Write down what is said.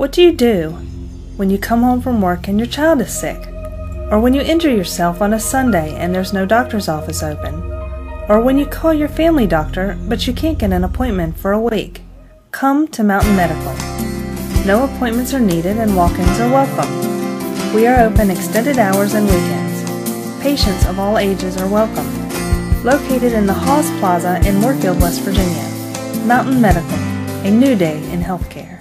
What do you do when you come home from work and your child is sick? Or when you injure yourself on a Sunday and there's no doctor's office open? Or when you call your family doctor but you can't get an appointment for a week? Come to Mountain Medical. No appointments are needed and walk ins are welcome. We are open extended hours and weekends. Patients of all ages are welcome. Located in the Hawes Plaza in Moorefield, West Virginia. Mountain Medical, a new day in healthcare.